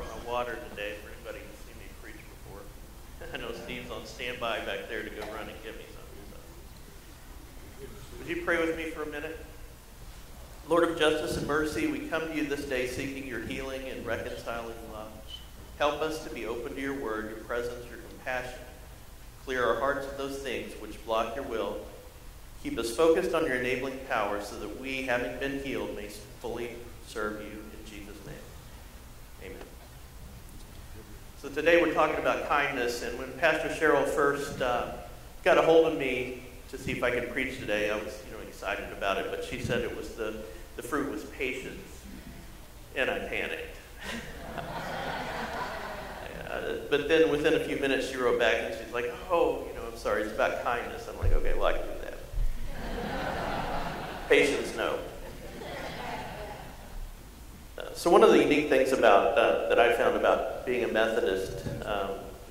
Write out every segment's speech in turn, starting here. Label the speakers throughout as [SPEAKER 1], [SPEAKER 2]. [SPEAKER 1] brought my water today for anybody who's seen me preach before. I know Steve's on standby back there to go run and get me something. So. Would you pray with me for a minute? Lord of justice and mercy, we come to you this day seeking your healing and reconciling love. Help us to be open to your word, your presence, your compassion. Clear our hearts of those things which block your will. Keep us focused on your enabling power so that we, having been healed, may fully serve you. So today we're talking about kindness, and when Pastor Cheryl first uh, got a hold of me to see if I could preach today, I was you know excited about it, but she said it was the the fruit was patience, and I panicked. uh, but then within a few minutes she wrote back and she's like, oh, you know, I'm sorry, it's about kindness. I'm like, okay, well I can do that. patience, no so one of the unique things about uh, that I found about being a Methodist um,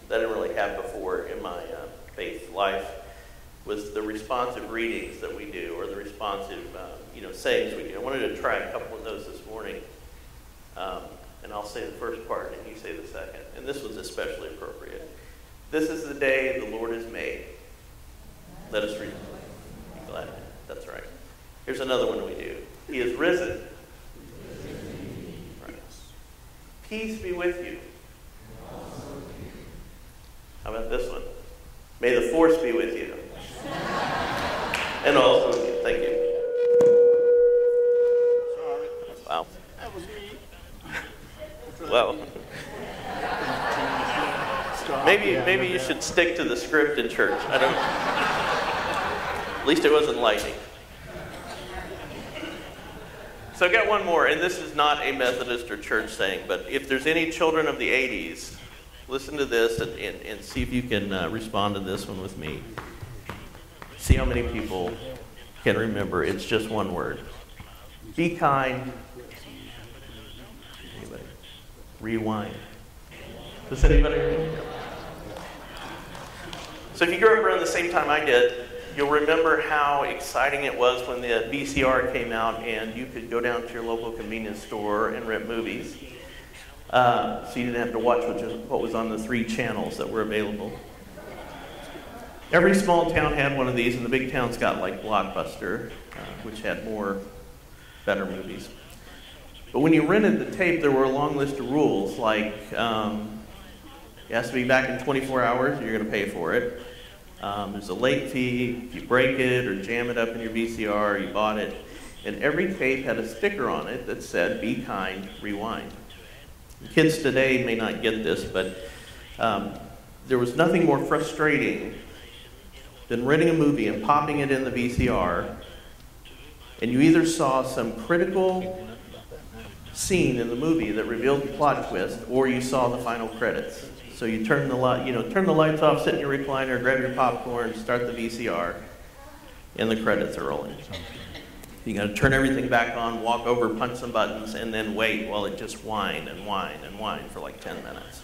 [SPEAKER 1] that I didn't really have before in my uh, faith life was the responsive readings that we do, or the responsive, uh, you know, sayings we do. I wanted to try a couple of those this morning, um, and I'll say the first part, and you say the second. And this was especially appropriate. This is the day the Lord has made. Let us rejoice. Glad. That's right. Here's another one we do. He is risen. Peace be with you. How about this one? May the force be with you. and also with you. Thank you. Sorry. Wow. That was me. Well. maybe maybe you should stick to the script in church. I don't. At least it wasn't lightning. So I got one more, and this is not a Methodist or church saying, but if there's any children of the 80s, listen to this and, and, and see if you can uh, respond to this one with me. See how many people can remember. It's just one word. Be kind. Anybody? Rewind. Does anybody? So if you grew up around the same time I did, you'll remember how exciting it was when the VCR came out and you could go down to your local convenience store and rent movies. Uh, so you didn't have to watch what was on the three channels that were available. Every small town had one of these, and the big towns got like Blockbuster, uh, which had more better movies. But when you rented the tape, there were a long list of rules like um, it has to be back in 24 hours, or you're going to pay for it. Um, there's a late fee, if you break it or jam it up in your VCR, you bought it. And every tape had a sticker on it that said, be kind, rewind. Kids today may not get this, but um, there was nothing more frustrating than renting a movie and popping it in the VCR, and you either saw some critical scene in the movie that revealed the plot twist, or you saw the final credits. So you turn the light, you know, turn the lights off, sit in your recliner, grab your popcorn, start the VCR, and the credits are rolling. You got to turn everything back on, walk over, punch some buttons, and then wait while it just whine and whine and whine for like 10 minutes.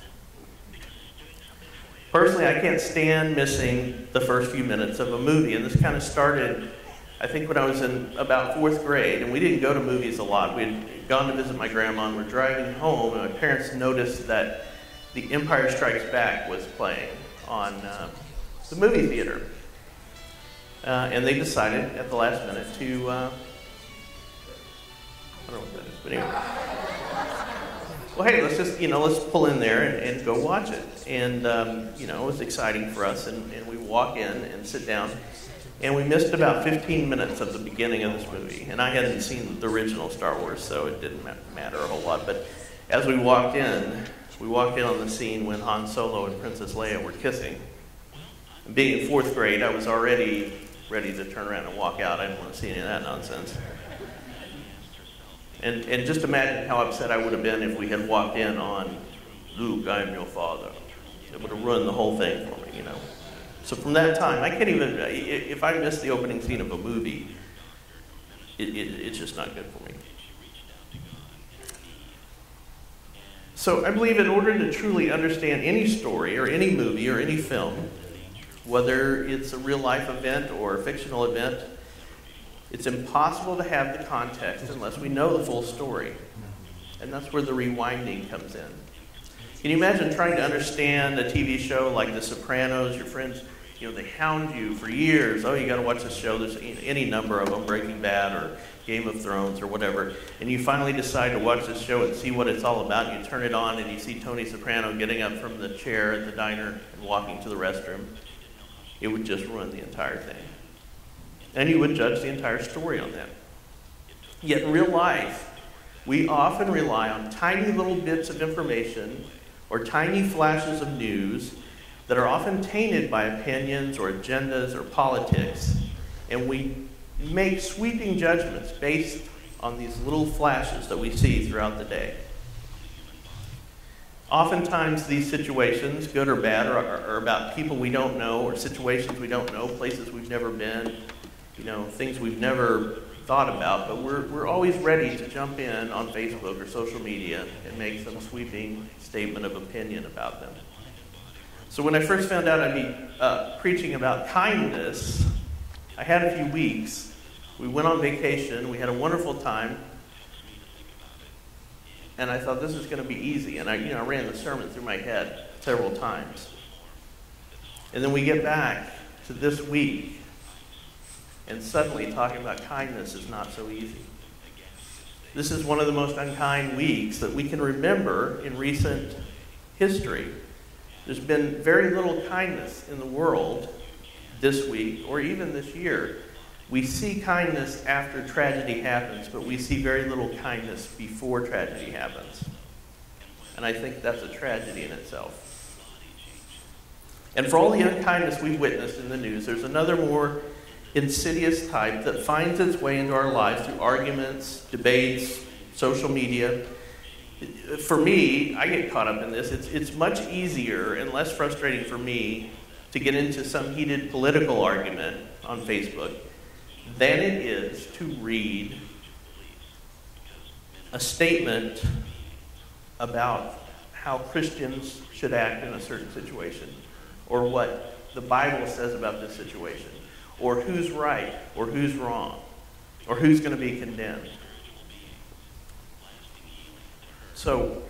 [SPEAKER 1] Personally, I can't stand missing the first few minutes of a movie, and this kind of started, I think, when I was in about fourth grade, and we didn't go to movies a lot. We had gone to visit my grandma, and we're driving home, and my parents noticed that the Empire Strikes Back was playing on uh, the movie theater. Uh, and they decided at the last minute to, uh, I don't know what that is, but anyway. Well, hey, let's just, you know, let's pull in there and, and go watch it. And, um, you know, it was exciting for us. And, and we walk in and sit down. And we missed about 15 minutes of the beginning of this movie. And I hadn't seen the original Star Wars, so it didn't matter a whole lot. But as we walked in, we walked in on the scene when Han Solo and Princess Leia were kissing. Being in fourth grade, I was already ready to turn around and walk out. I didn't want to see any of that nonsense. And, and just imagine how upset I would have been if we had walked in on Luke, I am your father. It would have ruined the whole thing for me, you know. So from that time, I can't even, if I miss the opening scene of a movie, it, it, it's just not good for me. So I believe in order to truly understand any story or any movie or any film, whether it's a real life event or a fictional event, it's impossible to have the context unless we know the full story. And that's where the rewinding comes in. Can you imagine trying to understand a TV show like The Sopranos, your friends? you know, they hound you for years. Oh, you got to watch this show. There's any number of them, Breaking Bad or Game of Thrones or whatever. And you finally decide to watch this show and see what it's all about. You turn it on and you see Tony Soprano getting up from the chair at the diner and walking to the restroom. It would just ruin the entire thing. And you would judge the entire story on that. Yet in real life, we often rely on tiny little bits of information or tiny flashes of news that are often tainted by opinions or agendas or politics, and we make sweeping judgments based on these little flashes that we see throughout the day. Oftentimes, these situations, good or bad, are, are, about people we don't know or situations we don't know, places we've never been, you know, things we've never thought about, but we're, we're always ready to jump in on Facebook or social media and make some sweeping statement of opinion about them. So when I first found out I'd be uh, preaching about kindness, I had a few weeks. We went on vacation. We had a wonderful time. And I thought this is going to be easy. And I, you know, I ran the sermon through my head several times. And then we get back to this week, and suddenly talking about kindness is not so easy. This is one of the most unkind weeks that we can remember in recent history there's been very little kindness in the world this week or even this year. We see kindness after tragedy happens, but we see very little kindness before tragedy happens. And I think that's a tragedy in itself. And for all the unkindness we've witnessed in the news, there's another more insidious type that finds its way into our lives through arguments, debates, social media, for me, I get caught up in this. It's, it's much easier and less frustrating for me to get into some heated political argument on Facebook than it is to read a statement about how Christians should act in a certain situation or what the Bible says about this situation or who's right or who's wrong or who's going to be condemned. So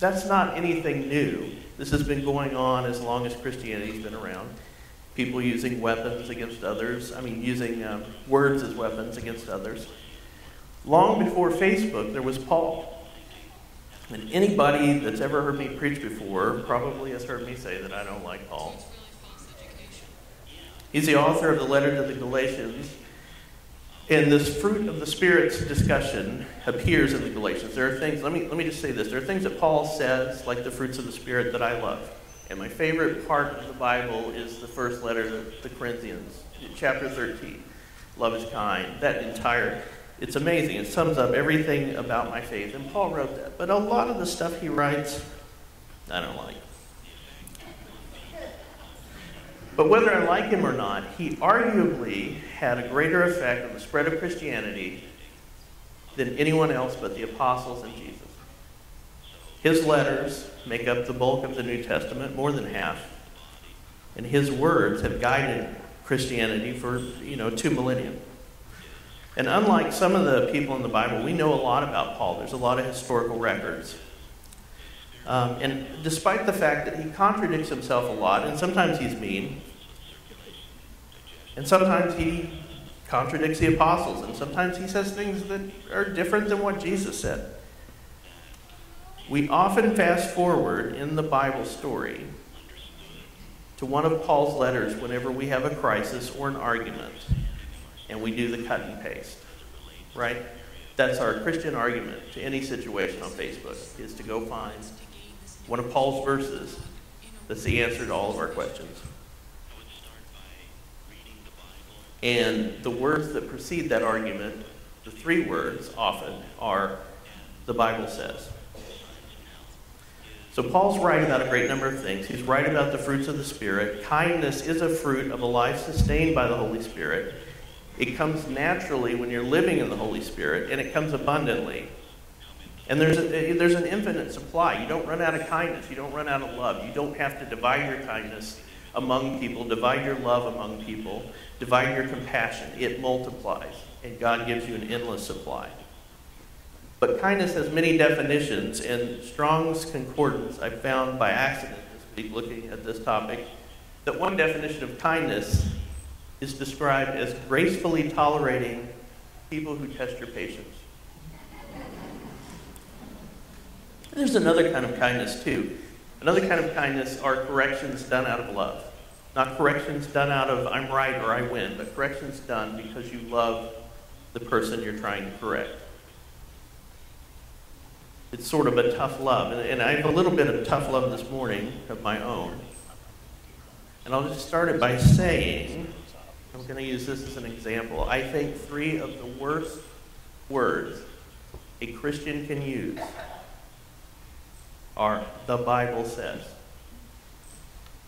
[SPEAKER 1] that's not anything new. This has been going on as long as Christianity's been around. People using weapons against others, I mean, using um, words as weapons against others. Long before Facebook, there was Paul. And anybody that's ever heard me preach before probably has heard me say that I don't like Paul. He's the author of the letter to the Galatians, and this fruit of the Spirit's discussion appears in the Galatians. There are things, let me, let me just say this. There are things that Paul says, like the fruits of the Spirit, that I love. And my favorite part of the Bible is the first letter to the Corinthians, chapter 13. Love is kind. That entire, it's amazing. It sums up everything about my faith. And Paul wrote that. But a lot of the stuff he writes, I don't like. But whether I like him or not, he arguably had a greater effect on the spread of Christianity than anyone else but the apostles and Jesus. His letters make up the bulk of the New Testament, more than half, and his words have guided Christianity for, you know, two millennia. And unlike some of the people in the Bible, we know a lot about Paul. There's a lot of historical records. Um, and despite the fact that he contradicts himself a lot, and sometimes he's mean, and sometimes he contradicts the apostles, and sometimes he says things that are different than what Jesus said. We often fast forward in the Bible story to one of Paul's letters whenever we have a crisis or an argument, and we do the cut and paste, right? That's our Christian argument to any situation on Facebook, is to go find one of Paul's verses that's the answer to all of our questions. And the words that precede that argument, the three words often, are the Bible says. So Paul's right about a great number of things. He's right about the fruits of the Spirit. Kindness is a fruit of a life sustained by the Holy Spirit. It comes naturally when you're living in the Holy Spirit, and it comes abundantly. And there's, a, eh, there's an infinite supply. You don't run out of kindness. You don't run out of love. You don't have to divide your kindness among people, divide your love among people, divide your compassion. It multiplies, and God gives you an endless supply. But kindness has many definitions, and Strong's Concordance, I found by accident this week looking at this topic, that one definition of kindness is described as gracefully tolerating people who test your patience. There's another kind of kindness, too. Another kind of kindness are corrections done out of love. Not corrections done out of I'm right or I win, but corrections done because you love the person you're trying to correct. It's sort of a tough love. And I have a little bit of tough love this morning of my own. And I'll just start it by saying I'm going to use this as an example. I think three of the worst words a Christian can use are the Bible says.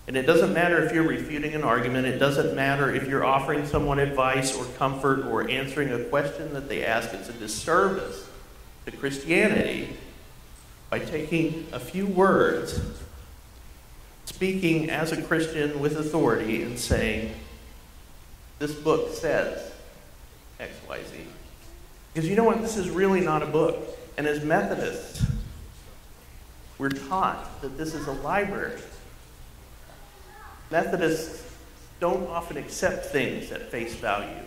[SPEAKER 1] And it doesn't matter if you're refuting an argument, it doesn't matter if you're offering someone advice or comfort or answering a question that they ask. It's a disservice to Christianity by taking a few words, speaking as a Christian with authority, and saying, This book says XYZ. Because you know what? This is really not a book. And as Methodists, we're taught that this is a library. Methodists don't often accept things at face value.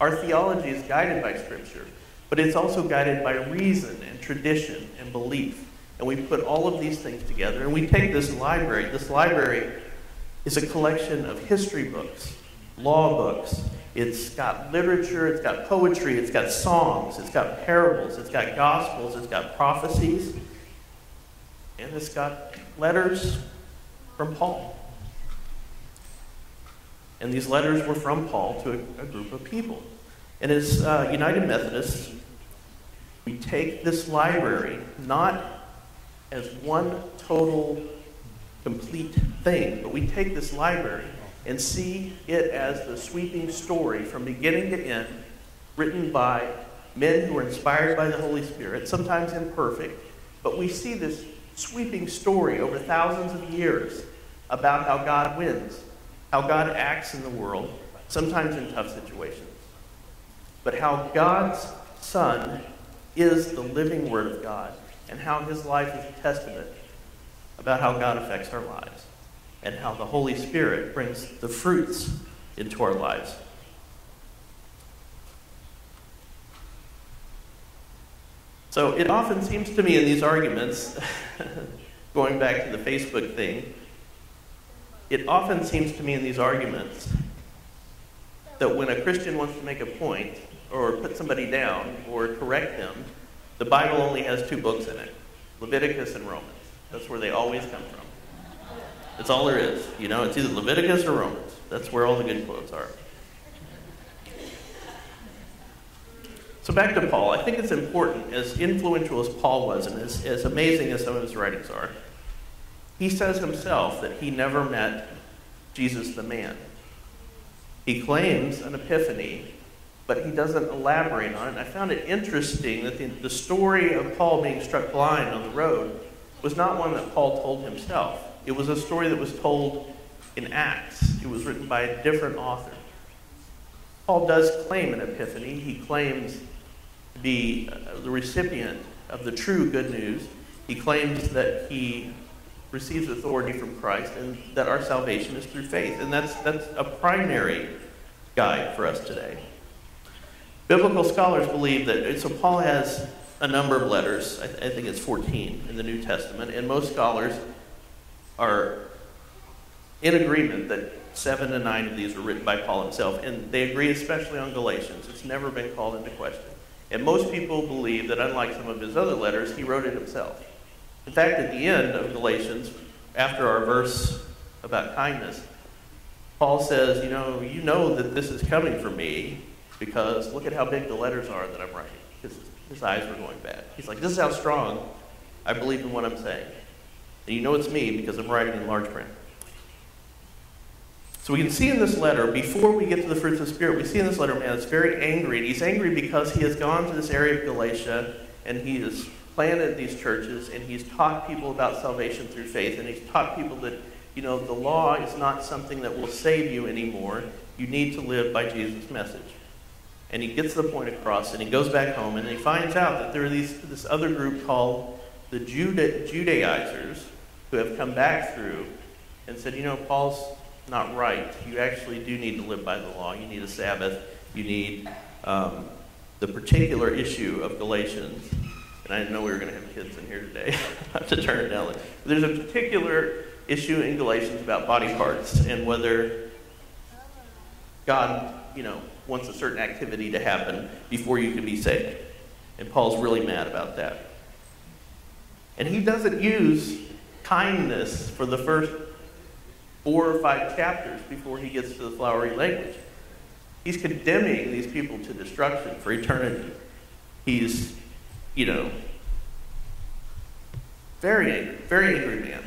[SPEAKER 1] Our theology is guided by Scripture, but it's also guided by reason and tradition and belief. And we put all of these things together and we take this library. This library is a collection of history books, law books. It's got literature, it's got poetry, it's got songs, it's got parables, it's got gospels, it's got prophecies, and it's got letters from Paul. And these letters were from Paul to a, a group of people. And as uh, United Methodists, we take this library not as one total, complete thing, but we take this library and see it as the sweeping story from beginning to end, written by men who were inspired by the Holy Spirit, sometimes imperfect, but we see this sweeping story over thousands of years about how God wins, how God acts in the world, sometimes in tough situations, but how God's Son is the living Word of God and how his life is a testament about how God affects our lives and how the Holy Spirit brings the fruits into our lives. So it often seems to me in these arguments, going back to the Facebook thing, it often seems to me in these arguments that when a Christian wants to make a point or put somebody down or correct them, the Bible only has two books in it Leviticus and Romans. That's where they always come from. That's all there is. You know, it's either Leviticus or Romans. That's where all the good quotes are. So back to Paul. I think it's important, as influential as Paul was and as, as amazing as some of his writings are, he says himself that he never met Jesus the man. He claims an epiphany, but he doesn't elaborate on it. And I found it interesting that the, the story of Paul being struck blind on the road was not one that Paul told himself. It was a story that was told in Acts, it was written by a different author. Paul does claim an epiphany, he claims the, uh, the recipient of the true good news. He claims that he receives authority from Christ and that our salvation is through faith. And that's, that's a primary guide for us today. Biblical scholars believe that, so Paul has a number of letters, I, th- I think it's 14 in the New Testament, and most scholars are in agreement that seven to nine of these were written by Paul himself, and they agree especially on Galatians. It's never been called into question. And most people believe that, unlike some of his other letters, he wrote it himself. In fact, at the end of Galatians, after our verse about kindness, Paul says, You know, you know that this is coming from me because look at how big the letters are that I'm writing. His, his eyes were going bad. He's like, This is how strong I believe in what I'm saying. And you know it's me because I'm writing in large print. So we can see in this letter, before we get to the fruits of the Spirit, we see in this letter, man, is very angry. And he's angry because he has gone to this area of Galatia and he has planted these churches and he's taught people about salvation through faith and he's taught people that, you know, the law is not something that will save you anymore. You need to live by Jesus' message. And he gets the point across and he goes back home and he finds out that there are these, this other group called the Juda- Judaizers who have come back through and said, you know, Paul's not right. You actually do need to live by the law. You need a Sabbath. You need um, the particular issue of Galatians. And I didn't know we were going to have kids in here today. I have to turn it down. But there's a particular issue in Galatians about body parts and whether God, you know, wants a certain activity to happen before you can be saved. And Paul's really mad about that. And he doesn't use kindness for the first four or five chapters before he gets to the flowery language. He's condemning these people to destruction for eternity. He's, you know, very angry, very angry man.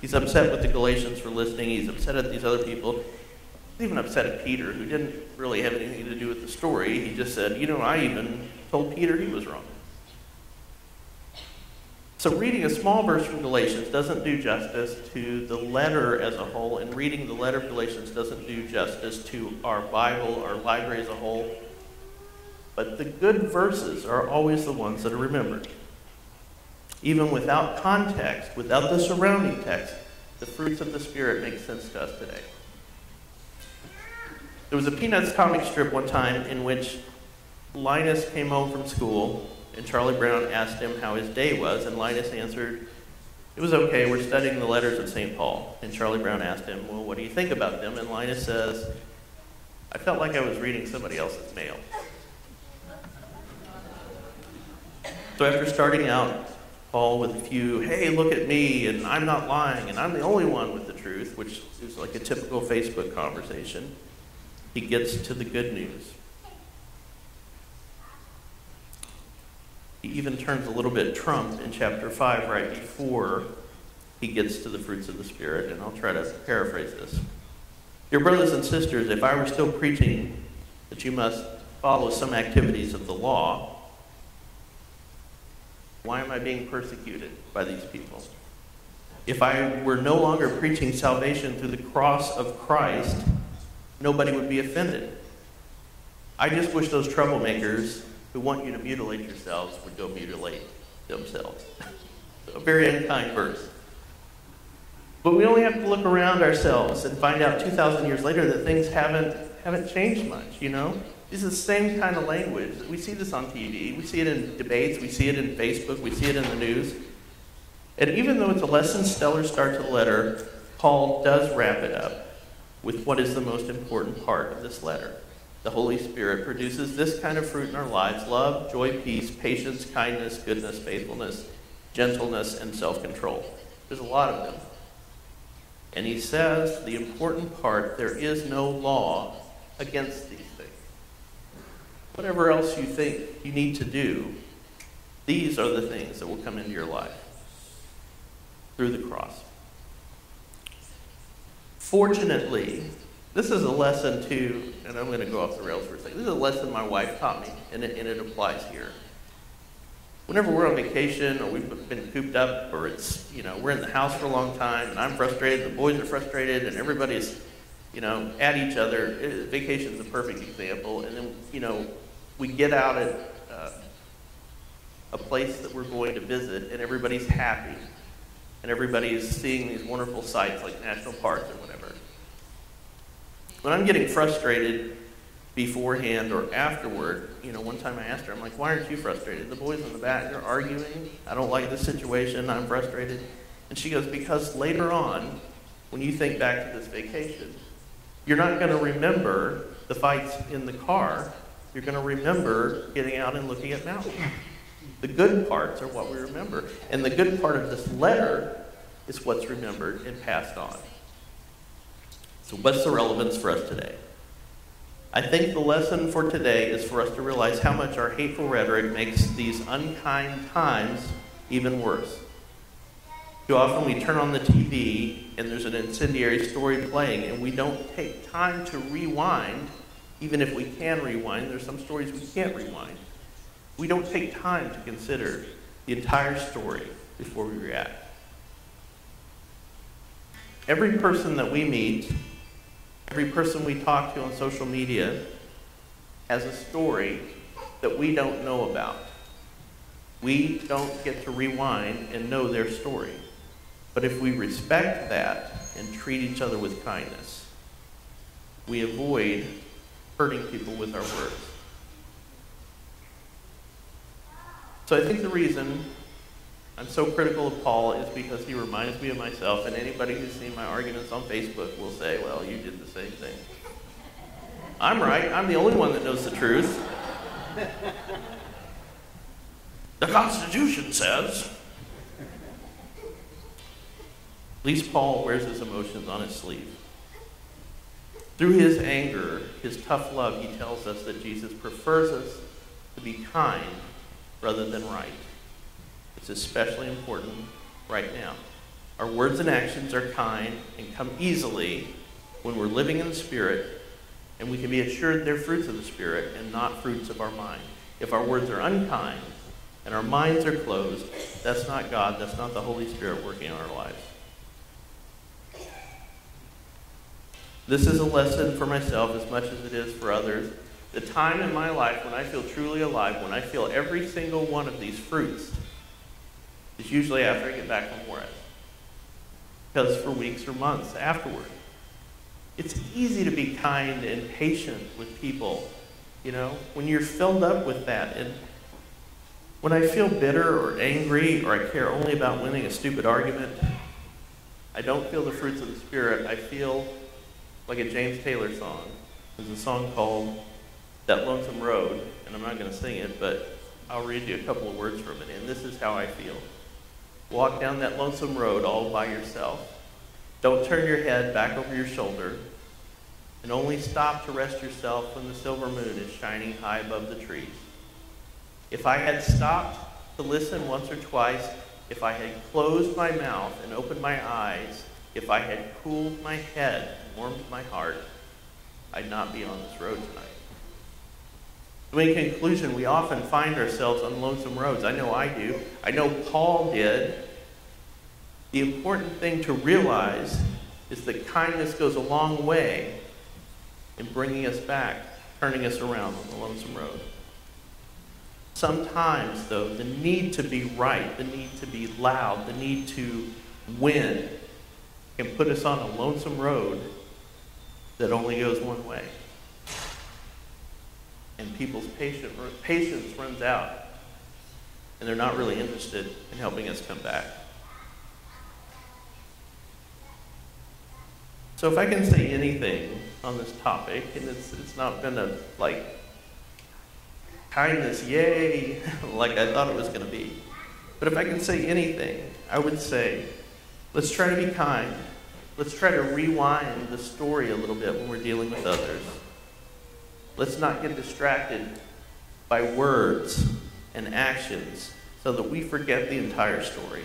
[SPEAKER 1] He's upset with the Galatians for listening. He's upset at these other people. He's even upset at Peter, who didn't really have anything to do with the story. He just said, you know, I even told Peter he was wrong. So reading a small verse from Galatians doesn't do justice to the letter as a whole, and reading the letter of Galatians doesn't do justice to our Bible, our library as a whole. But the good verses are always the ones that are remembered. Even without context, without the surrounding text, the fruits of the Spirit make sense to us today. There was a Peanuts comic strip one time in which Linus came home from school and Charlie Brown asked him how his day was, and Linus answered, It was okay, we're studying the letters of St. Paul. And Charlie Brown asked him, Well, what do you think about them? And Linus says, I felt like I was reading somebody else's mail. So after starting out, Paul with a few, hey, look at me, and I'm not lying, and I'm the only one with the truth, which is like a typical Facebook conversation, he gets to the good news. He even turns a little bit trump in chapter 5 right before he gets to the fruits of the Spirit, and I'll try to paraphrase this. Your brothers and sisters, if I were still preaching that you must follow some activities of the law, why am I being persecuted by these people? If I were no longer preaching salvation through the cross of Christ, nobody would be offended. I just wish those troublemakers who want you to mutilate yourselves would go mutilate themselves. a very unkind verse. But we only have to look around ourselves and find out 2,000 years later that things haven't, haven't changed much, you know? This is the same kind of language. We see this on TV, we see it in debates, we see it in Facebook, we see it in the news. And even though it's a less than stellar start to the letter, Paul does wrap it up with what is the most important part of this letter the Holy Spirit produces this kind of fruit in our lives love, joy, peace, patience, kindness, goodness, faithfulness, gentleness, and self control. There's a lot of them. And he says the important part there is no law against these things. Whatever else you think you need to do, these are the things that will come into your life through the cross. Fortunately, this is a lesson too, and I'm going to go off the rails for a second. This is a lesson my wife taught me, and it, and it applies here. Whenever we're on vacation or we've been cooped up or it's, you know, we're in the house for a long time and I'm frustrated, the boys are frustrated, and everybody's, you know, at each other. Eh, vacation is a perfect example. And then, you know, we get out at uh, a place that we're going to visit and everybody's happy and everybody is seeing these wonderful sights like national parks or whatever. When I'm getting frustrated beforehand or afterward, you know, one time I asked her, I'm like, why aren't you frustrated? The boys in the back, are arguing. I don't like this situation. I'm frustrated. And she goes, because later on, when you think back to this vacation, you're not going to remember the fights in the car. You're going to remember getting out and looking at mountains. The good parts are what we remember. And the good part of this letter is what's remembered and passed on. So, what's the relevance for us today? I think the lesson for today is for us to realize how much our hateful rhetoric makes these unkind times even worse. Too often we turn on the TV and there's an incendiary story playing, and we don't take time to rewind, even if we can rewind. There's some stories we can't rewind. We don't take time to consider the entire story before we react. Every person that we meet every person we talk to on social media has a story that we don't know about. We don't get to rewind and know their story. But if we respect that and treat each other with kindness, we avoid hurting people with our words. So I think the reason I'm so critical of Paul is because he reminds me of myself, and anybody who's seen my arguments on Facebook will say, well, you did the same thing. I'm right. I'm the only one that knows the truth. The Constitution says. At least Paul wears his emotions on his sleeve. Through his anger, his tough love, he tells us that Jesus prefers us to be kind rather than right is especially important right now. Our words and actions are kind and come easily when we're living in the Spirit, and we can be assured they're fruits of the Spirit and not fruits of our mind. If our words are unkind and our minds are closed, that's not God, that's not the Holy Spirit working in our lives. This is a lesson for myself as much as it is for others. The time in my life when I feel truly alive, when I feel every single one of these fruits it's usually after I get back from work. Because for weeks or months afterward. It's easy to be kind and patient with people, you know, when you're filled up with that. And when I feel bitter or angry or I care only about winning a stupid argument, I don't feel the fruits of the Spirit. I feel like a James Taylor song. There's a song called That Lonesome Road, and I'm not going to sing it, but I'll read you a couple of words from it, and this is how I feel walk down that lonesome road all by yourself. Don't turn your head back over your shoulder, and only stop to rest yourself when the silver moon is shining high above the trees. If I had stopped to listen once or twice, if I had closed my mouth and opened my eyes, if I had cooled my head and warmed my heart, I'd not be on this road tonight. So in conclusion, we often find ourselves on lonesome roads. I know I do. I know Paul did. The important thing to realize is that kindness goes a long way in bringing us back, turning us around on the lonesome road. Sometimes, though, the need to be right, the need to be loud, the need to win can put us on a lonesome road that only goes one way and people's patient, patience runs out, and they're not really interested in helping us come back. So if I can say anything on this topic, and it's, it's not been a, like, kindness, yay, like I thought it was going to be. But if I can say anything, I would say, let's try to be kind. Let's try to rewind the story a little bit when we're dealing with others. Let's not get distracted by words and actions so that we forget the entire story.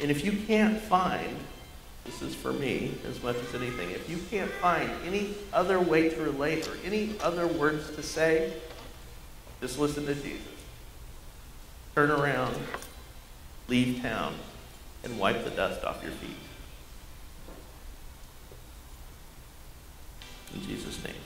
[SPEAKER 1] And if you can't find, this is for me as much as anything, if you can't find any other way to relate or any other words to say, just listen to Jesus. Turn around, leave town, and wipe the dust off your feet. In Jesus' name.